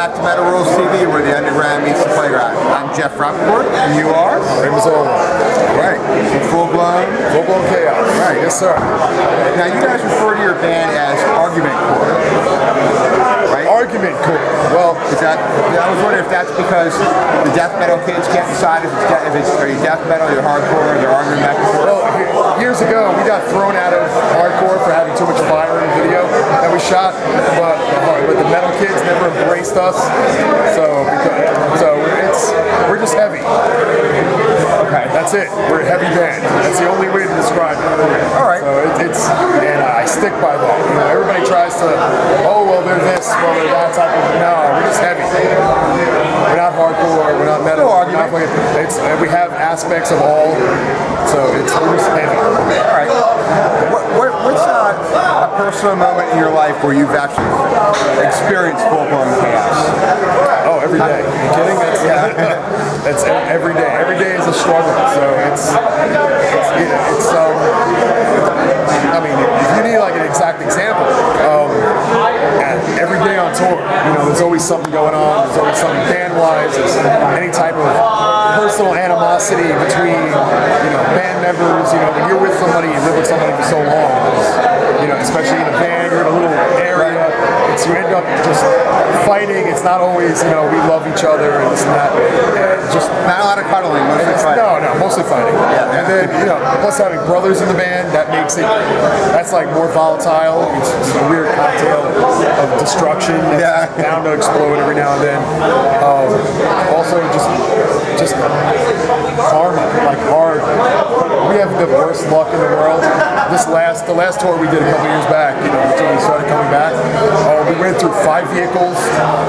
back to Metal Rules TV, where the underground meets the playground. I'm Jeff Rappaport, and you are? Ray Mazzola. Right. Full blown? Full blown chaos. Right. Yes, sir. Now, you guys refer to your band as Argument Core. Right? Argument Core. Well, is that, I was wondering if that's because the death metal kids can't decide if it's, if it's are you death metal, you're hardcore, or you're argument metal. Well, years ago, we got thrown out of hardcore for having too much fire in the video that we shot, but but the metal kids never embraced us. So so it's we're just heavy. Okay. That's it. We're a heavy band. That's the only way to describe it. All right. So it, it's and I stick by that. You know, everybody tries to, oh well, they're this, well they're that type of. No, we're just heavy. We're not hardcore. We're not metal. No we're not it's we have aspects of all. So it's we're just heavy. All right. What, what, personal moment in your life where you've actually experienced full blown chaos? Oh, every day. Are you kidding? That's, that's e- every day. Every day is a struggle. So it's it's it's um. I mean, if you need like an exact example, um, every day on tour, you know, there's always something going on. There's always something band-wise. There's any type of personal animosity between you know band members. You know, when you're with somebody, you live with somebody for so long. it's, You know, especially in a band, you're in a little area. It's you end up just fighting. It's not always you know we love each other and this and that. And just Not a lot of cuddling, mostly fighting. no, no, mostly fighting. Yeah. And then, you know, plus having brothers in the band, that makes it, that's like more volatile. It's, it's a weird cocktail of destruction Yeah. bound to explode every now and then. Um, also, just, just karma, like hard. The worst luck in the world. This last, the last tour we did a couple years back, you know, until we started coming back, uh, we went through five vehicles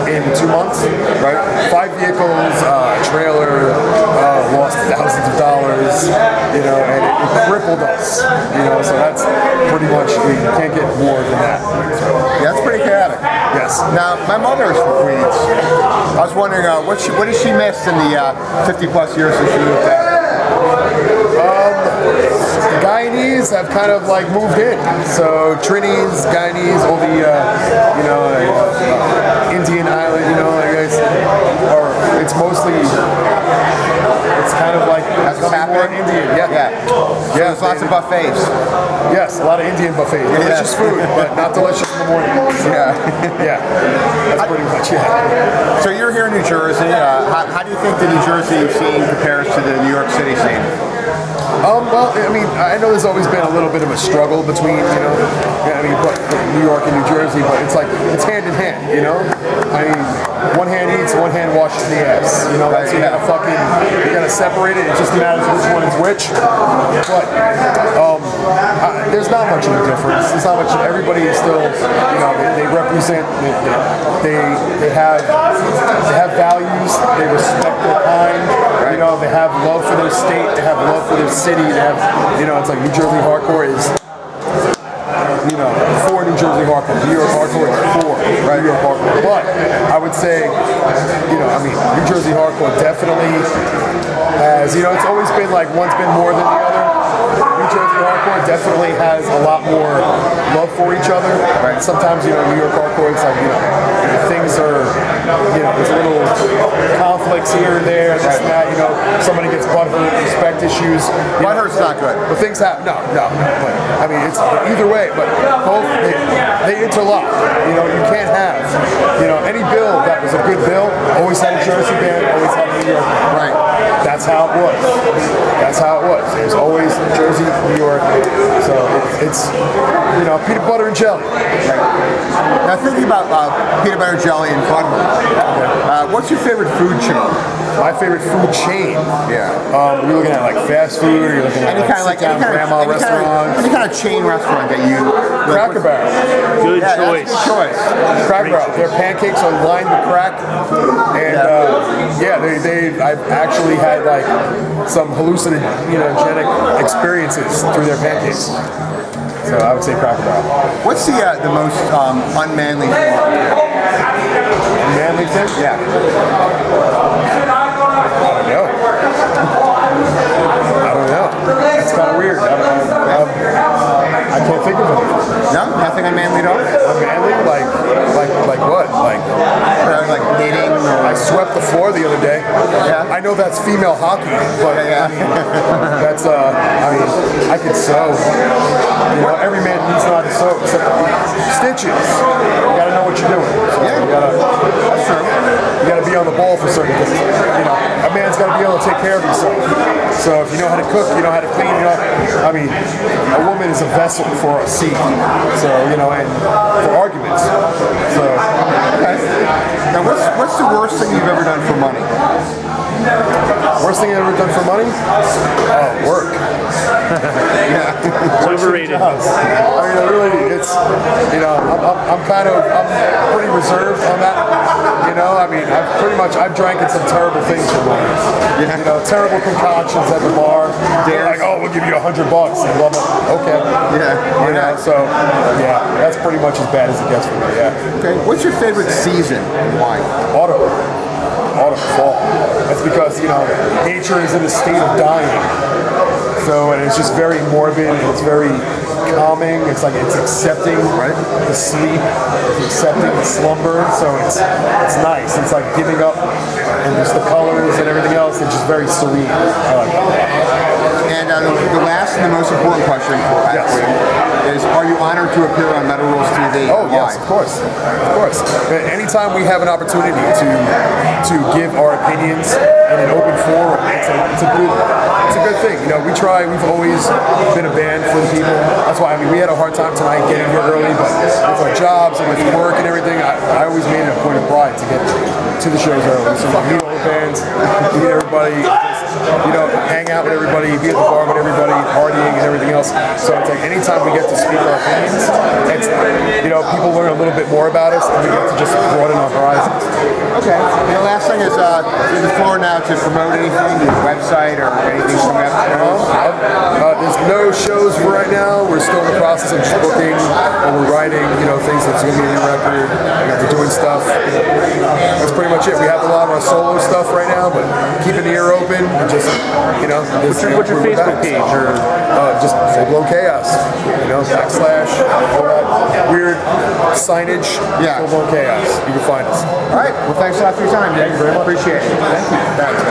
in two months, right? Five vehicles, uh, trailer, uh, lost thousands of dollars, you know, and it, it crippled us, you know, so that's pretty much, we can't get more than that. Yeah, that's pretty chaotic. Yes. Now, my mother is from Queens. I was wondering, uh, what, she, what has she missed in the uh, 50 plus years since she moved back? The Guyanese have kind of like moved in. So Trinis, Guyanese, all the uh, you know uh, Indian island, you know, I guess, or it's mostly it's kind of like becoming more? Indian. Yeah, Yeah. Yeah. there's lots of buffets. Yes, a lot of Indian buffets. Delicious food, but not delicious in the morning. Yeah. Yeah, that's pretty much yeah. So you're here in New Jersey. Uh, how, how do you think the New Jersey scene compares to the New York City scene? Um, well, I mean, I know there's always been a little bit of a struggle between, you know, I mean, but New York and New Jersey, but it's like it's hand in hand, you know. I mean, one hand eats, one hand washes the ass. You know, that's you gotta fucking, you gotta separate it. It just matters which one is which. But um, I, there's not much of a difference. There's not much. Everybody is still, you know, they, they represent. They, they they have they have values. They respect their kind. You know, they have love for their state. to have love for their city. They have, you know, it's like New Jersey hardcore is, you know, for New Jersey hardcore. New York hardcore is for New York hardcore. But I would say, you know, I mean, New Jersey hardcore definitely has, you know, it's always been like one's been more than the other. New Jersey hardcore definitely has a lot more love for each other. Right. Sometimes, you know, New York hardcore, it's like, you know, things are, you know, there's little conflicts here and there, this and that, you know, somebody gets butthurt, respect issues. Butthurt's not good. But things happen. No, no, no. But I mean, it's either way. But both they, they interlock. You know, you can't have. You know, any bill that was a good bill always had a Jersey band, always had a New York. band. Right. That's how it was. That's how it was. It was always Jersey, New York. So it's you know peanut butter and jelly. Now, thinking about uh, peanut butter and jelly and Buttermilk, uh, what's your favorite food chain? My favorite food chain. Yeah. Um, are you looking at like fast food, or are you looking at Any like kind of like sit down grandma any kind of, restaurants? any kind of chain restaurant that you Cracker Barrel. Good Yeah, choice. Good choice. Cracker Barrel. Their pancakes are lined with crack, and uh, yeah, they, they I've actually had like some hallucinogenic experiences through their pancakes. So I would say Cracker Barrel. What's the uh, the most um, unmanly thing? Manly thing? Yeah. I can't think of it. No, nothing on manly at all. Manly, like, like, like what? Like, uh, like knitting. I swept the floor the other day. Yeah. I know that's female hockey, but yeah. I mean, that's uh, I mean, I could sew. You know, every man needs to know how to sew except stitches. Man's gotta be able to take care of himself. So if you know how to cook, you know how to clean. You know, I mean, a woman is a vessel for a seed. So you know, and for arguments. So Okay. Now, what's what's the worst thing you've ever done for money? Worst thing I've ever done for money? Oh, work. It's overrated. I mean, it really, it's, you know, I'm, I'm, I'm kind of, I'm pretty reserved on that. You know, I mean, I've pretty much, I've drank in some terrible things for money. Yeah. You know, terrible concoctions at the bar. They're like, oh, we'll give you a hundred bucks. And I'm like, okay. Yeah, why You know, not? so, yeah, that's pretty much as bad as it gets for me, yeah. Okay. What's your favorite season? and Why? Auto. Autumn, fall. That's because, you know, nature is in a state of dying. So, and it's just very morbid, it's very calming. It's like it's accepting Right. the sleep, it's accepting the slumber. So it's it's nice. It's like giving up, and just the colors and everything else. It's just very serene. I like it. And uh, the, the last and the most important question for Yes. is: Are you honored to appear on Metal Rules TV? Oh yes, of course, of course. Anytime we have an opportunity to to give our opinions in an open forum, it's a, it's a good it's a good thing. You know, we try. We've always been a band for the people. That's why I mean we had a hard time tonight getting here early, but with our jobs and with work and everything, I, I always made it a point of pride to get to the shows early. So we meet all the bands, meet everybody. Just, you know, hang out with everybody, be at the bar with everybody, partying and everything else. So it's like anytime we get to speak our opinions, it's you know people learn a little bit more about us, and we get to just broaden our horizons. Okay. And the last thing is, uh, the floor now to promote anything, your website or anything coming up. Uh, there's no shows for right now. We're still in the process of just booking, and we're writing, you know, things that's going to be a new record. We're doing stuff. That's pretty much it. We have a lot of our solo stuff right now, but keeping the ear open and just, you know, What's your, what's your we're Facebook back. page? Or Uh, just full blown chaos. You know, backslash, all that weird signage. Yeah. Full blown chaos. You can find us. All right. Well, thanks a lot for your time, Dave. Appreciate it. Thank you. Thanks.